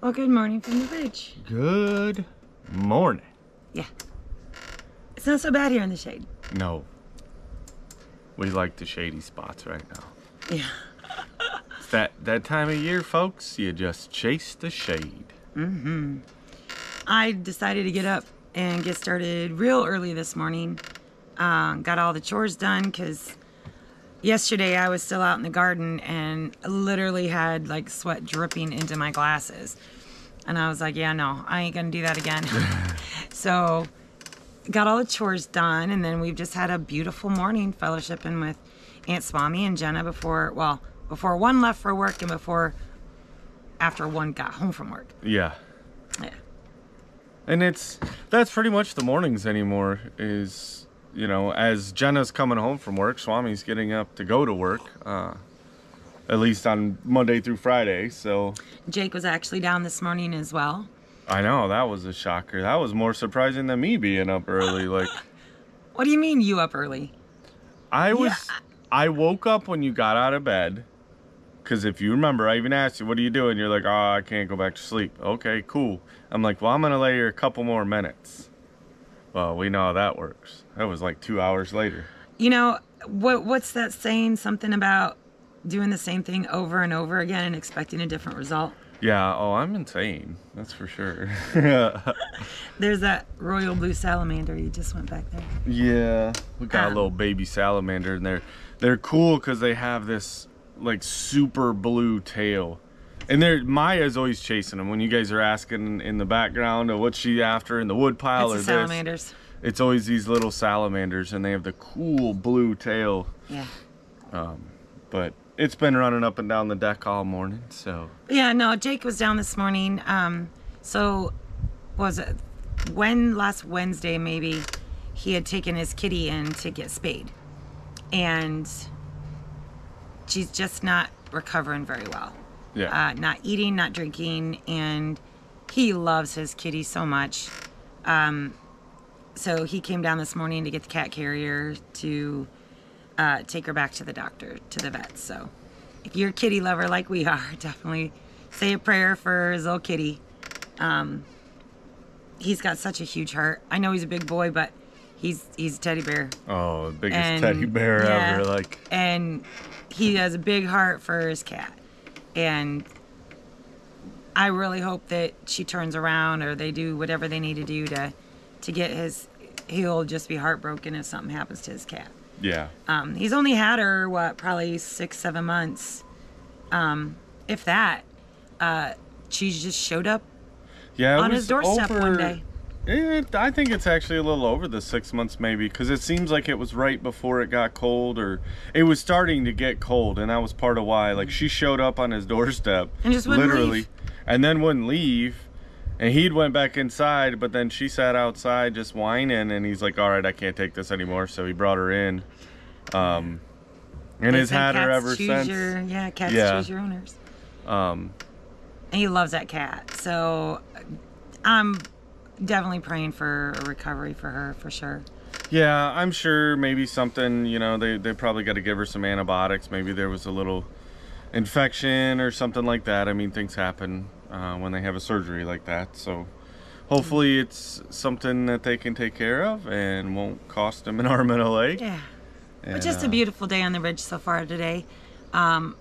Well, good morning from the ridge. Good morning. Yeah. It's not so bad here in the shade. No. We like the shady spots right now. Yeah. It's that, that time of year, folks, you just chase the shade. Mm-hmm. I decided to get up and get started real early this morning. Um, got all the chores done because yesterday I was still out in the garden and literally had like sweat dripping into my glasses. And I was like, yeah, no, I ain't gonna do that again. so got all the chores done and then we've just had a beautiful morning fellowshipping with Aunt Swami and Jenna before well, before one left for work and before after one got home from work. Yeah. Yeah. And it's that's pretty much the mornings anymore is you know, as Jenna's coming home from work, Swami's getting up to go to work. Uh at least on Monday through Friday. So Jake was actually down this morning as well. I know that was a shocker. That was more surprising than me being up early. Like What do you mean you up early? I was I woke up when you got out of bed. Cause if you remember, I even asked you, "What are you doing?" You're like, "Oh, I can't go back to sleep." Okay, cool. I'm like, "Well, I'm gonna lay here a couple more minutes." Well, we know how that works. That was like two hours later. You know, what what's that saying something about doing the same thing over and over again and expecting a different result? Yeah. Oh, I'm insane. That's for sure. There's that royal blue salamander you just went back there. yeah. We got a Um, little baby salamander, and they're they're cool because they have this like super blue tail. And they're Maya's always chasing them. When you guys are asking in the background, what's she after in the wood pile It's or the this, salamanders. it's always these little salamanders, and they have the cool blue tail. Yeah. But it's been running up and down the deck all morning, so Yeah, no, Jake was down this morning. Um, so was it when last Wednesday maybe he had taken his kitty in to get spayed. And she's just not recovering very well. Yeah, uh, not eating, not drinking, and he loves his kitty so much. Um, so he came down this morning to get the cat carrier to uh, take her back to the doctor, to the vet. So if you're a kitty lover like we are, definitely say a prayer for his little kitty. Um, he's got such a huge heart. I know he's a big boy, but he's he's a teddy bear oh, the biggest and- teddy bear yeah. ever. Like, and he has a big heart for his cat and i really hope that she turns around or they do whatever they need to do to to get his he'll just be heartbroken if something happens to his cat. Yeah, um, he's only had her what probably six seven months. Um, if that uh, she just showed up yeah. on his doorstep one over- day It, I think it's actually a little over the six months, maybe, because it seems like it was right before it got cold, or it was starting to get cold, and that was part of why. Like she showed up on his doorstep, And just literally, leave. and then wouldn't leave, and he'd went back inside, but then she sat outside just whining, and he's like, "All right, I can't take this anymore," so he brought her in, um, and has had her ever since. your, yeah cats Yeah. choose your owners Um, and he loves that cat. So I'm definitely praying for a recovery for her for sure. Yeah, I'm sure maybe something, you know, they, they probably got to give her some antibiotics. Maybe there was a little infection or something like that. I mean, things happen uh, when they have a surgery like that. So hopefully it's something that they can take care of and won't cost them an arm and a leg. Yeah. But And, just a uh, beautiful day on the ridge so far today. Um,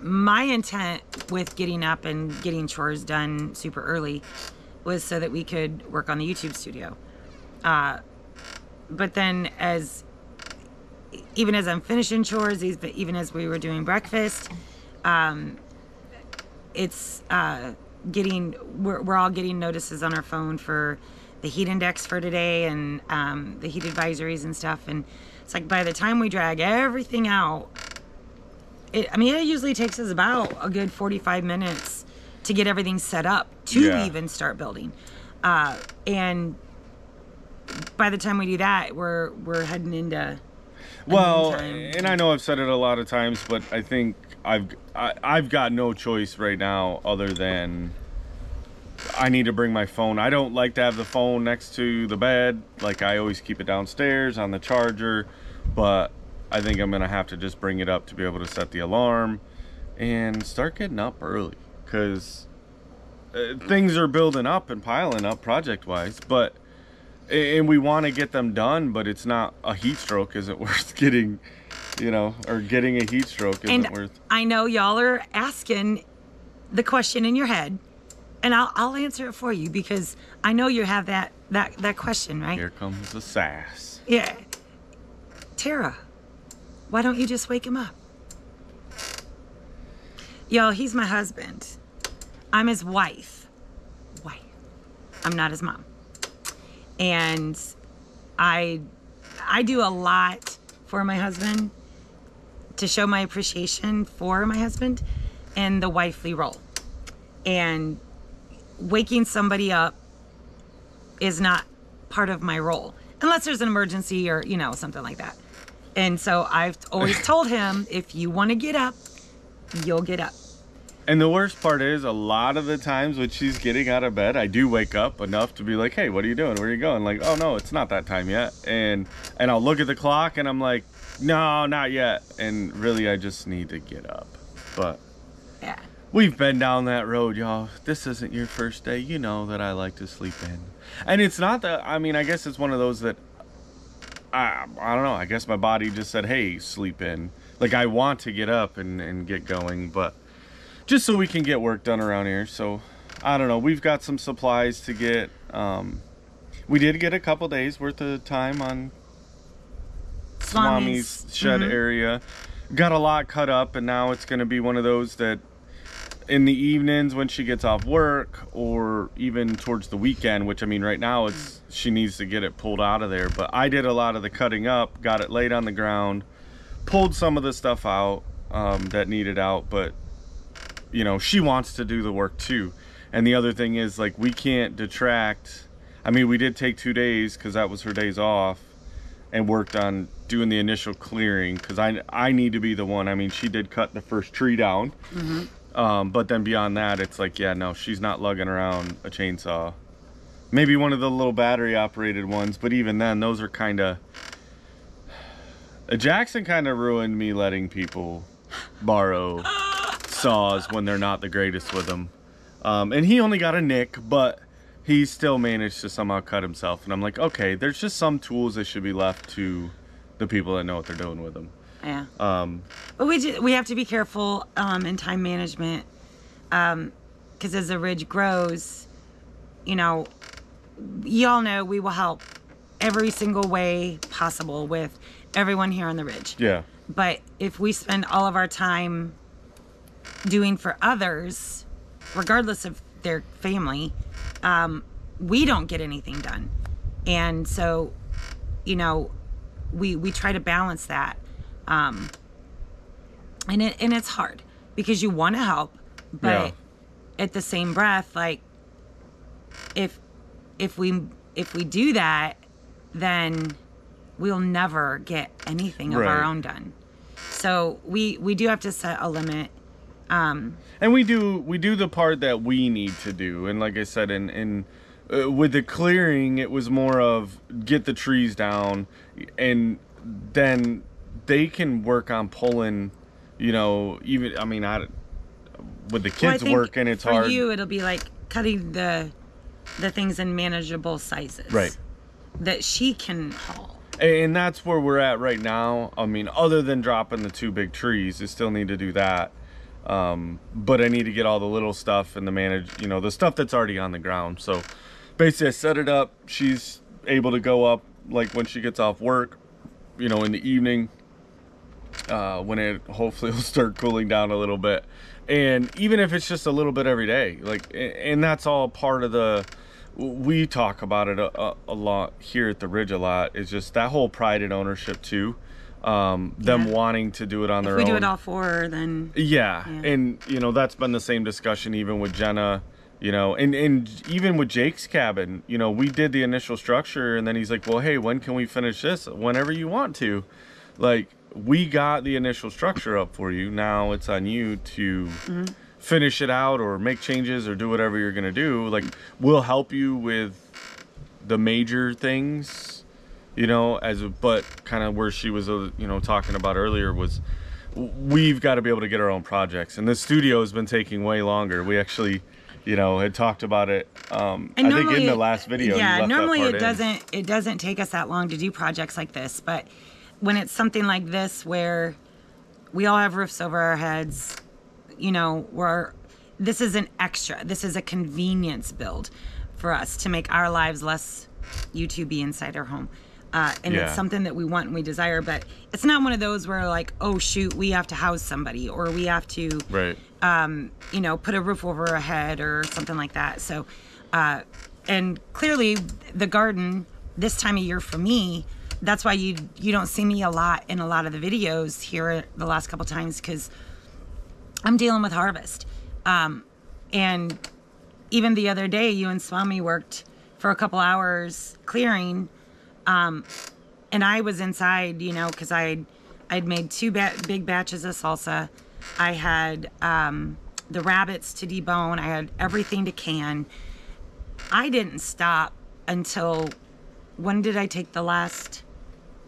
my intent with getting up and getting chores done super early was so that we could work on the YouTube studio. Uh, but then as even as I'm finishing chores, even as we were doing breakfast, um, it's uh, getting we're, we're all getting notices on our phone for the heat index for today and um, the heat advisories and stuff and it's like by the time we drag everything out it i mean it usually takes us about a good 45 minutes to get everything set up to Yeah. even start building uh, and by the time we do that we're we're heading into Well, and I know I've said it a lot of times, but I think I've I, I've got no choice right now other than I need to bring my phone. I don't like to have the phone next to the bed. Like I always keep it downstairs on the charger, but I think I'm gonna have to just bring it up to be able to set the alarm and start getting up early. Cause uh, things are building up and piling up project wise, but and we want to get them done, but it's not a heat stroke is it worth getting, you know, or getting a heat stroke isn't And worth. I know y'all are asking the question in your head, and I'll, I'll answer it for you because I know you have that that that question, right? Here comes the sass. Yeah. Tara, why don't you just wake him up? Yo, he's my husband. I'm his wife. Wife. I'm not his mom. And I I do a lot for my husband to show my appreciation for my husband and the wifely role. And waking somebody up is not part of my role unless there's an emergency or you know something like that and so i've always told him if you want to get up you'll get up And the worst part is, a lot of the times when she's getting out of bed, I do wake up enough to be like, "Hey, what are you doing? Where are you going?" Like, "Oh no, it's not that time yet." And and I'll look at the clock and I'm like, "No, not yet." And really, I just need to get up. But yeah we've been down that road, y'all. This isn't your first day. You know that I like to sleep in, and it's not that. I mean, I guess it's one of those that I I don't know. I guess my body just said, "Hey, sleep in." Like I want to get up and and get going, but just so we can get work done around here. So I don't know. We've got some supplies to get. Um, we did get a couple days worth of time on Swami's shed Mhm. area. Got a lot cut up, and now it's going to be one of those that in the evenings when she gets off work or even towards the weekend, which I mean, right now it's she needs to get it pulled out of there. But I did a lot of the cutting up, got it laid on the ground, pulled some of the stuff out um, that needed out, but you know, she wants to do the work too. And the other thing is, like, we can't detract. I mean, we did take two days because that was her days off and worked on doing the initial clearing because I, I need to be the one. I mean, she did cut the first tree down. Um, but then beyond that, it's like, yeah, no, she's not lugging around a chainsaw. Maybe one of the little battery operated ones, but even then, those are kind of. Jackson kind of ruined me letting people borrow saws when they're not the greatest with them. Um, and he only got a nick, but he still managed to somehow cut himself. And I'm like, okay, there's just some tools that should be left to the people that know what they're doing with them. Yeah. Um, but we ju- we have to be careful um, in time management because as the ridge grows you know y'all know we will help every single way possible with everyone here on the ridge. Yeah, But if we spend all of our time doing for others, regardless of their family, um, we don't get anything done. And so, you know, we we try to balance that, um, and it and it's hard because you want to help, but Yeah. at the same breath, like if if we if we do that, then we'll never get anything of our own done. So we we do have to set a limit. Um, and we do we do the part that we need to do. And like I said, in in uh, with the clearing, it was more of get the trees down, and then they can work on pulling. You know, even I mean, I with the kids think working, it's for hard. you. It'll be like cutting the the things in manageable sizes, Right. That she can haul. and that's where we're at right now. I mean, other than dropping the two big trees, I still need to do that. Um, but I need to get all the little stuff and the manage, you know, the stuff that's already on the ground. So basically, I set it up. She's able to go up like when she gets off work, you know, in the evening. Uh, when it hopefully will start cooling down a little bit, and even if it's just a little bit every day, like, and that's all part of the. We talk about it a, a, a lot here at the Ridge. A lot is just that whole pride and ownership too. Um, them Yeah. wanting to do it on If their we own. do it all for her, then Yeah. Yeah. and you know that's been the same discussion even with Jenna, you know, and and even with Jake's cabin, you know, we did the initial structure, and then he's like, "Well, hey, when can we finish this? Whenever you want to." Like we got the initial structure up for you. Now it's on you to finish it out or make changes or do whatever you're gonna do. Like we'll help you with the major things you know as a, but kind of where she was uh, you know talking about earlier was we've got to be able to get our own projects and the studio has been taking way longer we actually you know, had talked about it. Um, And I think in the last video. Yeah, normally it in. doesn't it doesn't take us that long to do projects like this, but when it's something like this where we all have roofs over our heads, you know, we're this is an extra. This is a convenience build for us to make our lives less YouTubey inside our home. Uh, and Yeah. it's something that we want and we desire, but it's not one of those where like, oh shoot, we have to house somebody or we have to Right. you know, put a roof over our head or something like that. So, uh, and clearly the garden this time of year for me, that's why you you don't see me a lot in a lot of the videos here the last couple times because I'm dealing with harvest. Um, and even the other day, you and Swami worked for a couple hours clearing, um, and I was inside, you know, because I I'd made two ba- big batches of salsa. I had um, the rabbits to debone. I had everything to can. I didn't stop until when did I take the last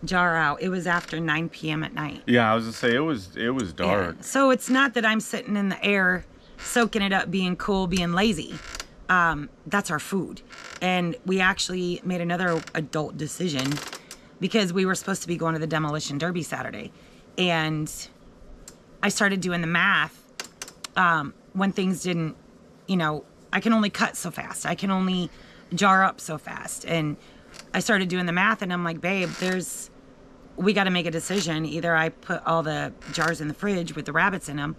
jar out? It was after 9 p.m. at night. Yeah, I was gonna say it was it was dark. Yeah. So it's not that I'm sitting in the air, soaking it up, being cool, being lazy. Um, that's our food. And we actually made another adult decision because we were supposed to be going to the demolition derby Saturday. And I started doing the math um, when things didn't, you know, I can only cut so fast. I can only jar up so fast. And I started doing the math and I'm like, babe, there's we got to make a decision. Either I put all the jars in the fridge with the rabbits in them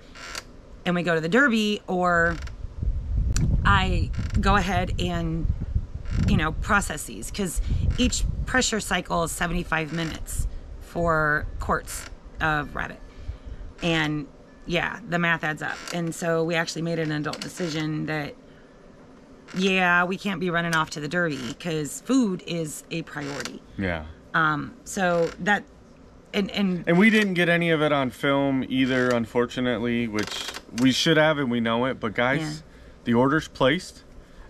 and we go to the derby, or I go ahead and, you know, process these because each pressure cycle is 75 minutes for quarts of rabbit. And yeah, the math adds up. And so we actually made an adult decision that, yeah, we can't be running off to the dirty because food is a priority. Yeah. Um, so that, and, and And we didn't get any of it on film either, unfortunately, which we should have and we know it. But guys, Yeah. the order's placed,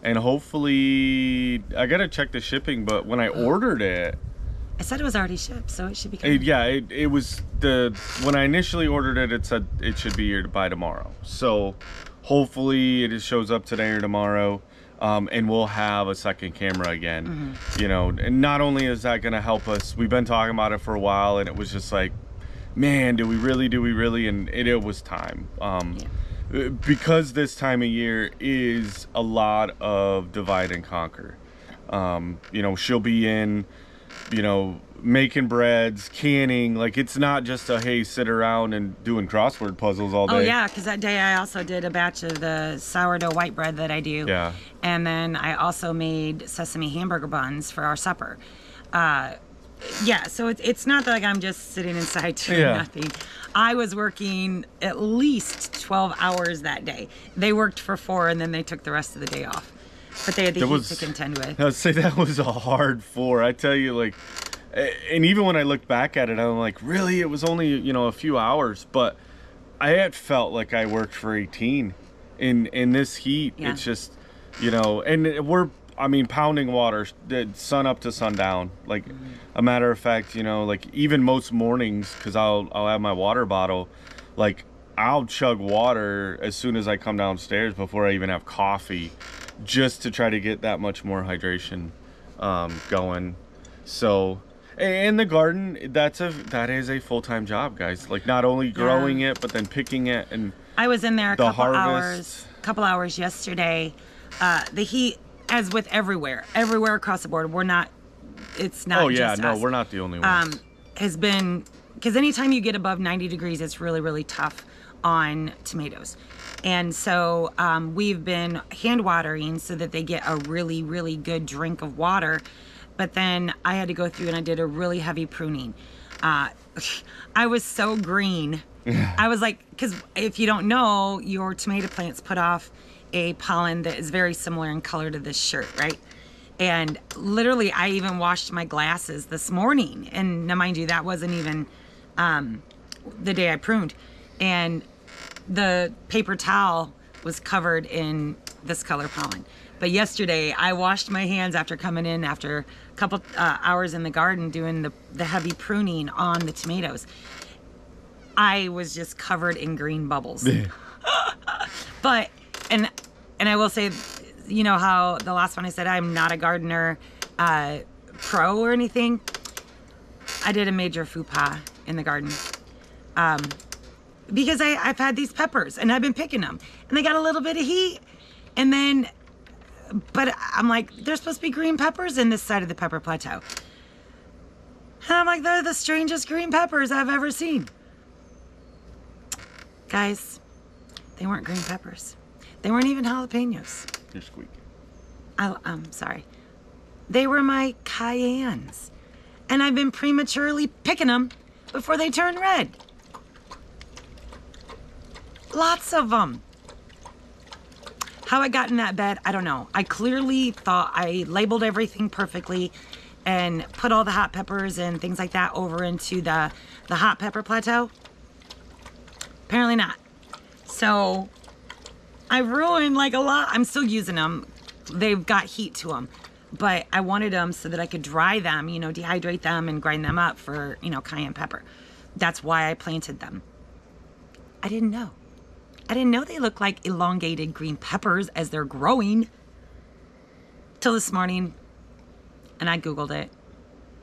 and hopefully, I gotta check the shipping. But when I ordered it, I said it was already shipped, so it should be coming. yeah, it, it was the when I initially ordered it, it said it should be here by tomorrow. So hopefully, it just shows up today or tomorrow. Um, and we'll have a second camera again, you know. And not only is that going to help us, we've been talking about it for a while, and it was just like, man, do we really? Do we really? And it, it was time. Um, uh, Because this time of year is a lot of divide and conquer. Um, you know, she'll be in, you know, making breads, canning. Like it's not just a hey, sit around and doing crossword puzzles all day. Oh yeah, because that day I also did a batch of the sourdough white bread that I do. Yeah. And then I also made sesame hamburger buns for our supper. Uh, yeah, so it's it's not like I'm just sitting inside doing Yeah. nothing. I was working at least 12 hours that day. They worked for four, and then they took the rest of the day off. But they had the There heat was- to contend with. I'd say that was a hard four. I tell you, like, and even when I look back at it, I'm like, really? It was only you know a few hours, but I had felt like I worked for 18 in in this heat. Yeah. It's just, you know, and we're. I mean, pounding water, sun up to sundown. Like, mm-hmm. a matter of fact, you know, like even most mornings, because I'll I'll have my water bottle, like I'll chug water as soon as I come downstairs before I even have coffee, just to try to get that much more hydration um, going. So, and the garden, that's a that is a full time job, guys. Like not only growing it, but then picking it and I was in there a The couple harvest. hours, couple hours yesterday. Uh, the heat, as with everywhere, everywhere across the board, we're not. It's not. oh yeah, just no, us. we're not the only ones. um, has been because anytime you get above 90 degrees, it's really, really tough on tomatoes. And so um, we've been hand watering so that they get a really, really good drink of water. But then I had to go through and I did a really heavy pruning. Uh, I was so green. I was like, because if you don't know, your tomato plants put off a pollen that is very similar in color to this shirt, right? And literally, I even washed my glasses this morning. And now, mind you, that wasn't even um, the day I pruned. And the paper towel was covered in this color pollen. But yesterday, I washed my hands after coming in after a couple uh, hours in the garden doing the, the heavy pruning on the tomatoes. I was just covered in green bubbles. but, and and I will say, you know how the last one I said I'm not a gardener uh, pro or anything. I did a major faux pas in the garden. Um, because I, I've had these peppers and I've been picking them and they got a little bit of heat. And then, but I'm like, there's supposed to be green peppers in this side of the pepper plateau. And I'm like, they're the strangest green peppers I've ever seen. Guys, they weren't green peppers. They weren't even jalapenos. You're squeaking. I, I'm sorry. They were my cayennes. And I've been prematurely picking them before they turn red. Lots of them. How I got in that bed, I don't know. I clearly thought I labeled everything perfectly and put all the hot peppers and things like that over into the, the hot pepper plateau. Apparently not. So I ruined like a lot. I'm still using them. They've got heat to them. But I wanted them so that I could dry them, you know, dehydrate them and grind them up for, you know, cayenne pepper. That's why I planted them. I didn't know. I didn't know they look like elongated green peppers as they're growing. Till this morning, and I Googled it.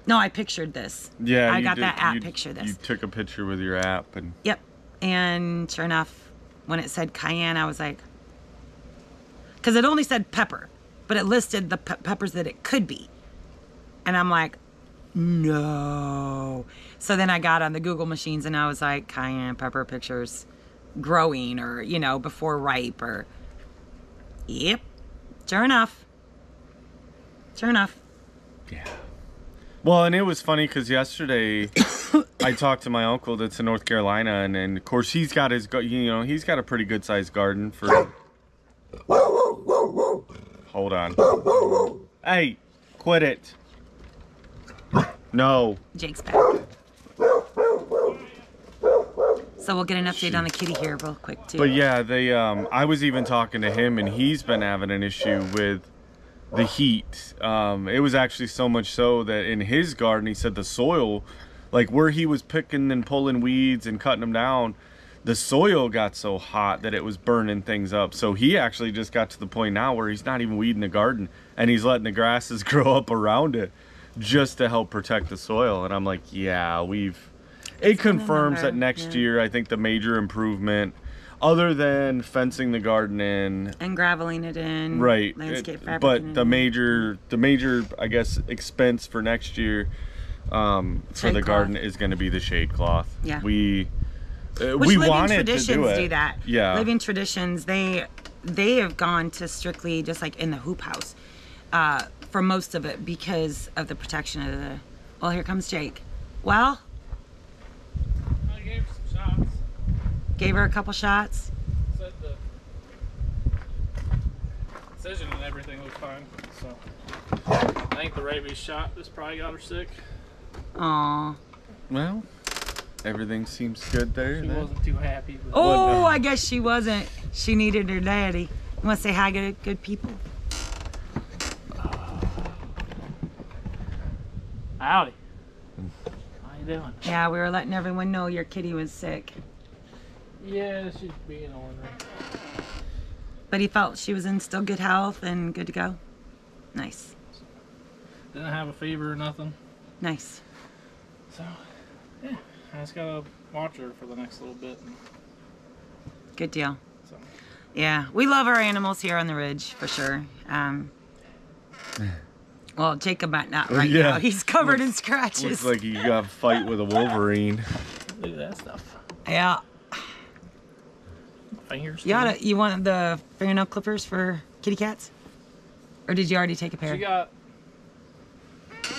No, I pictured this. Yeah, I got did- that app you- picture this. You took a picture with your app, and Yep. And sure enough, when it said cayenne, I was like, because it only said pepper, but it listed the pe- peppers that it could be. And I'm like, no. So then I got on the Google machines and I was like, cayenne pepper pictures growing or, you know, before ripe or, yep. Sure enough. Sure enough. yeah. Well, and it was funny because yesterday I talked to my uncle that's in North Carolina, and, and of course he's got his, you know, he's got a pretty good sized garden for. Hold on. Hey, quit it. No. Jake's back. So we'll get an update on the kitty here real quick too. But yeah, they um I was even talking to him and he's been having an issue with the heat. Um it was actually so much so that in his garden he said the soil like where he was picking and pulling weeds and cutting them down, the soil got so hot that it was burning things up. So he actually just got to the point now where he's not even weeding the garden and he's letting the grasses grow up around it just to help protect the soil. And I'm like, yeah, we've it confirms that next yeah. year I think the major improvement other than fencing the garden in and graveling it in. right Landscape it- but the major the major i guess expense for next year um for Shade the cloth. garden is going to be the shade cloth Yeah. we uh, Which we living wanted traditions to do it that. yeah Living traditions, they they have gone to strictly just like in the hoop house, uh, for most of it because of the protection of the. Well, here comes Jake. Well, I gave some shots. Gave her a couple shots. Said the incision and everything looked fine. So I think the rabies shot just probably got her sick. Aw. well everything seems good there She then. wasn't too happy. But Oh, I guess she wasn't. She needed her daddy. You want to say hi to good people? Howdy. How you doing? Yeah, we were letting everyone know your kitty was sick, Yeah, she's being ornery. but he felt she was in still good health and good to go. Nice, Didn't have a fever or nothing. nice. So yeah, I just gotta watch her for the next little bit. And, Good deal. so Yeah, we love our animals here on the ridge for sure. Um, well, Jacob might not right Yeah. now. He's covered in scratches. looks like you got a fight with a wolverine look at that stuff. yeah, Fingers. you oughta, you want the fingernail clippers for kitty cats, or did you already take a pair? She got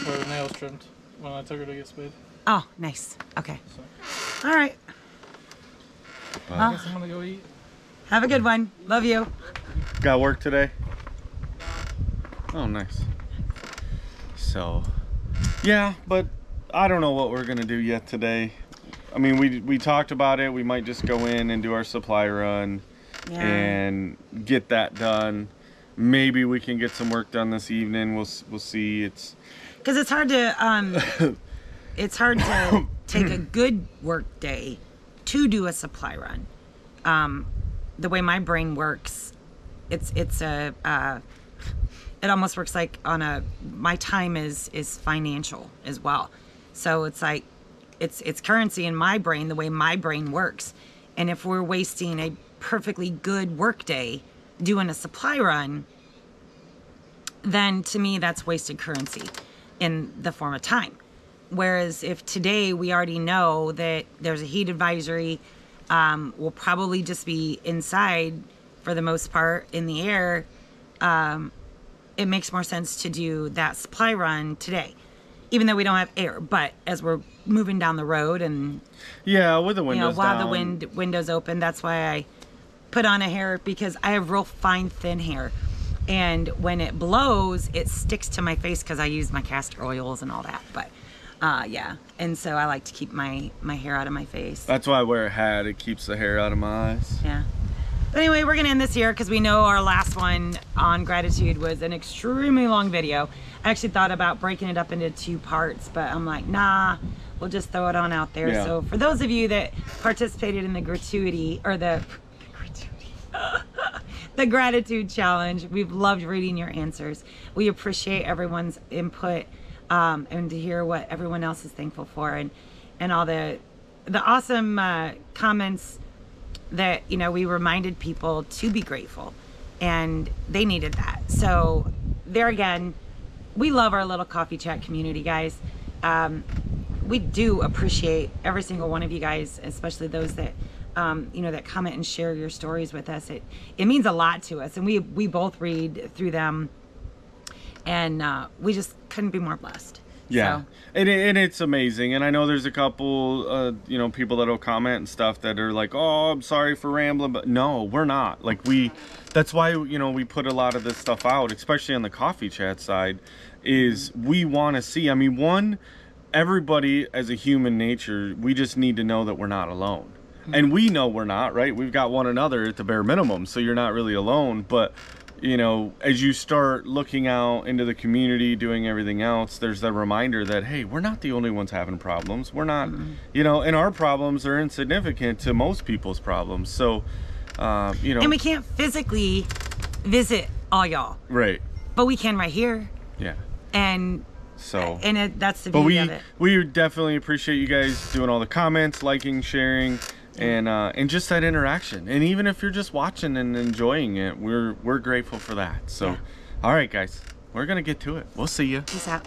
her nails trimmed when I took her to get spayed. oh, nice. Okay. So All right. I guess I'm gonna go eat. have a good one. Love you. got work today oh nice so yeah but i don't know what we're gonna do yet today i mean we we talked about it. We might just go in and do our supply run Yeah. and get that done. Maybe we can get some work done this evening. We'll we'll see. It's because it's hard to um it's hard to take a good work day to do a supply run. Um the way my brain works it's it's a uh, it almost works like on a my time is is financial as well. So it's like it's it's currency in my brain the way my brain works. And if we're wasting a perfectly good work day doing a supply run then to me that's wasted currency in the form of time. Whereas if today we already know that there's a heat advisory um, we'll probably just be inside for the most part in the air um, it makes more sense to do that supply run today even though we don't have air but as we're moving down the road and Yeah, with the you know windows while the wind windows open that's why i put on a hair because i have real fine thin hair. And when it blows it sticks to my face because i use my castor oils and all that but uh yeah. And so i like to keep my my hair out of my face. That's why I wear a hat. It keeps the hair out of my eyes. yeah anyway we're gonna end this here because we know our last one on gratitude was an extremely long video. I actually thought about breaking it up into two parts but i'm like nah we'll just throw it on out there. Yeah. so for those of you that participated in the gratuity or the gratuity the gratitude challenge we've loved reading your answers. We appreciate everyone's input um, and to hear what everyone else is thankful for and and all the the awesome uh, comments that you know we reminded people to be grateful and they needed that. So there again we love our little coffee chat community guys. Um, we do appreciate every single one of you guys especially those that um, you know that comment and share your stories with us. It it means a lot to us and we we both read through them and uh, we just couldn't be more blessed Yeah, So, and it, and it's amazing. And I know there's a couple, uh, you know, people that'll comment and stuff that are like, "Oh, I'm sorry for rambling," but no, we're not. Like we, that's why you know we put a lot of this stuff out, especially on the coffee chat side, is we want to see. I mean, one, everybody as a human nature, we just need to know that we're not alone. And we know we're not, right? We've got one another at the bare minimum, so you're not really alone. But you know, as you start looking out into the community, doing everything else, there's that reminder that hey, we're not the only ones having problems. We're not, you know, and our problems are insignificant to most people's problems. So, uh, you know, and we can't physically visit all y'all right? but we can right here Yeah. and So, and it, that's the but beauty we of it we definitely appreciate you guys doing all the comments, liking, sharing, and uh, and just that interaction. And even if you're just watching and enjoying it, we're we're grateful for that. So, Yeah. all right, guys, we're gonna get to it. We'll see you. peace out